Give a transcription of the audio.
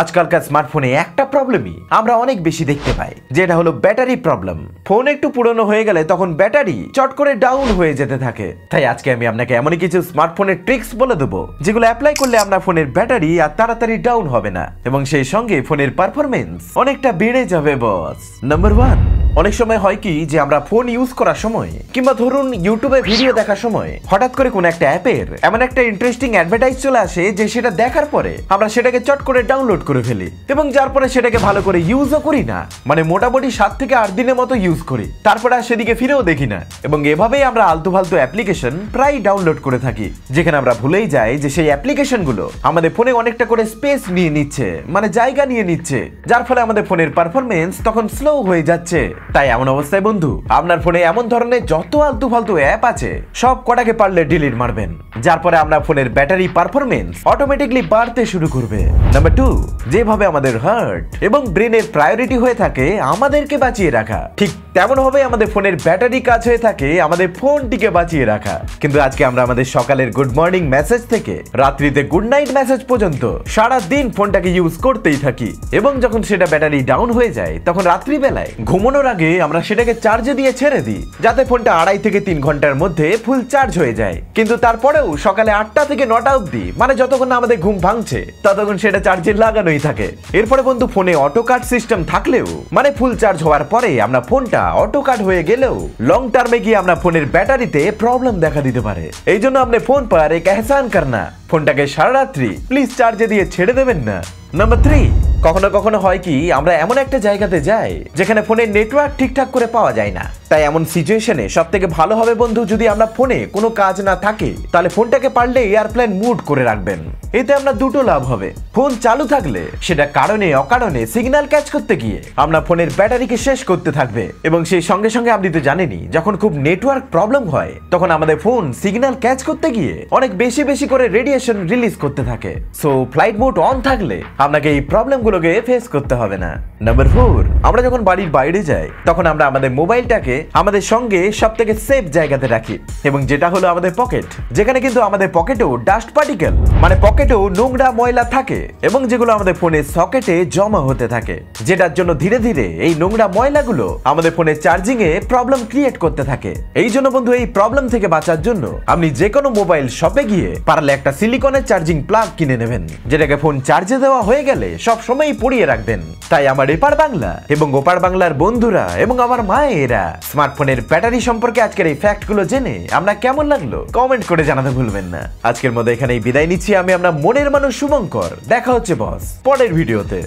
আজকালকার স্মার্টফোনে একটা প্রবলেমই আমরা অনেক বেশি দেখতে পাই, যেটা হলো ব্যাটারি প্রবলেম ফোন একটু পুরনো হয়ে গেলে তখন ব্যাটারি চট করে ডাউন হয়ে যেতে থাকে। তাই আজকে আমি আপনাকে এমন কিছু স্মার্টফোনের ট্রিক্স বলে দেবো, যেগুলো অ্যাপ্লাই করলে আপনার ফোনের ব্যাটারি আর তাড়াতাড়ি ডাউন হবে না, এবং সেই সঙ্গে ফোনের পারফরমেন্স অনেকটা বেড়ে যাবে বস নাম্বার ওয়ান অনেক সময় হয় কি যে আমরা ফোন ইউজ করার সময় কিংবা ধরুন ইউটিউবে ভিডিও দেখার সময় হঠাৎ করে কোন একটা অ্যাপের এমন একটা ইন্টারেস্টিং অ্যাডভার্টাইজ চলে আসে যে সেটা দেখার পরে আমরা সেটাকে চট করে ডাউনলোড করে ফেলি এবং যার পরে সেটাকে ভালো করে ইউজও করি না। মানে মোটামুটি সাত থেকে আট দিনের মতো ইউজ করি। তারপরে আর সেদিকে ফিরেও দেখি না। এবং এভাবেই আমরা আলতু ফালতু অ্যাপ্লিকেশন প্রায় ডাউনলোড করে থাকি। যেখানে আমরা ভুলেই যাই যে সেই অ্যাপ্লিকেশনগুলো আমাদের ফোনে অনেকটা করে স্পেস নিয়ে নিচ্ছে মানে জায়গা নিয়ে নিচ্ছে। যার ফলে আমাদের ফোনের পারফরমেন্স তখন স্লো হয়ে যাচ্ছে। তাই এমন অবস্থায় বন্ধু, আপনার ফোনে এমন ধরনের যত আলতু ফালতু অ্যাপ আছে, সব কটাকে পারলে ডিলিট মারবেন। যার পরে আপনার ফোনের ব্যাটারি পারফরমেন্স অটোমেটিকলি বাড়তে শুরু করবে। নাম্বার টু যেভাবে আমাদের হার্ট এবং ব্রেনের প্রায়োরিটি হয়ে থাকে, আমাদেরকে বাঁচিয়ে রাখা। ঠিক তেমন ভাবে আমাদের ফোনের ব্যাটারি কাজ হয়ে থাকে, আমাদের ফোনটিকে বাঁচিয়ে রাখা। কিন্তু আজকে আমরা আমাদের সকালের গুড মর্নিং মেসেজ থেকে রাত্রিতে গুড নাইট মেসেজ পর্যন্ত সারা দিন ফোনটাকে ইউজ করতেই থাকি। এবং যখন সেটা ব্যাটারি ডাউন হয়ে যায়, তখন রাত্রিবেলায় ঘুমানোর আগে আমরা সেটাকে চার্জে দিয়ে ছেড়ে দিই, যাতে ফোনটা আড়াই থেকে তিন ঘণ্টার মধ্যে ফুল চার্জ হয়ে যায়। কিন্তু তারপরেও সকালে আটটা থেকে নটা অবধি। মানে যতক্ষণ না আমাদের ঘুম ভাঙছে, ততক্ষণ সেটা চার্জে লাগানোই থাকে। এরপরে বন্ধু, ফোনে অটো কাট সিস্টেম থাকলেও মানে ফুল চার্জ হওয়ার পরে আমরা ফোনটা অটো কাট হয়ে গেলেও লং টার্মে গিয়ে আমরা ফোনের ব্যাটারিতে প্রবলেম দেখা দিতে পারে। এই জন্য আপনি ফোন পার এক এহসান করনা ফোনটাকে সারা রাত্রি প্লিজ চার্জে দিয়ে ছেড়ে দেবেন না। নাম্বার থ্রি কখনো কখনো হয় কি, আমরা এমন একটা জায়গাতে যাই, যেখানে ফোনের নেটওয়ার্ক ঠিকঠাক করে পাওয়া যায় না। তাই এমন সিচুয়েশনে সব থেকে ভালো হবে বন্ধু, যদি আমরা ফোনে কোনো কাজ না থাকে, তাহলে ফোনটাকে পারলে এয়ারপ্লেন মুড করে রাখবেন। এতে আমরা দুটো লাভ হবে। ফোন চালু থাকলে সেটা কারণে, অকারণে সিগন্যাল ক্যাচ করতে গিয়ে আমরা ফোনের ব্যাটারিকে শেষ করতে থাকবে এবং সেই সঙ্গে সঙ্গে আপনি তো জানেনই, যখন খুব নেটওয়ার্ক প্রবলেম হয়, তখন আমাদের ফোন সিগন্যাল ক্যাচ করতে গিয়ে অনেক বেশি বেশি করে রেডিয়েশন রিলিজ করতে থাকে। সো ফ্লাইট মোড অন থাকলে আপনাকে এই প্রবলেমগুলোকে ফেস করতে হবে না। নাম্বার ফোর আমরা যখন বাড়ির বাইরে যাই, তখন আমরা আমাদের মোবাইলটাকে আমাদের সঙ্গে সব থেকে সেফ জায়গাতে রাখি। এবং যেটা হলো আমাদের পকেট যেখানে কিন্তু আমাদের পকেটেও ডাস্ট পার্টিকেল মানে পকেটেও নোংরা ময়লা থাকে, এবং যেগুলো আমাদের ফোনের সকেটে জমা হতে থাকে, যেটার জন্য ধীরে ধীরে এই নোংরা ময়লাগুলো আমাদের ফোনের চার্জিং এ প্রবলেম ক্রিয়েট করতে থাকে। এই জন্য বন্ধু, এই প্রবলেম থেকে বাঁচার জন্য আপনি যে কোনো মোবাইল শপে গিয়ে পারলে একটা সিলিকনের চার্জিং প্লাগ কিনে নেবেন, যেটাকে ফোন চার্জে দেওয়া হয়ে গেলে সব সময়ই পড়িয়ে রাখবেন। তাই আমার এপার বাংলা এবং ওপার বাংলার বন্ধুরা এবং আমার মায়েরা। স্মার্টফোনের ব্যাটারি সম্পর্কে আজকের এই ফ্যাক্টগুলো জেনে আমরা কেমন লাগল কমেন্ট করে জানাতে ভুলবেন না। আজকের মধ্যে এখানেই বিদায় নিচ্ছি। আমি আমরা মনের মানুষ শুভঙ্কর। দেখা হচ্ছে বস পরের ভিডিওতে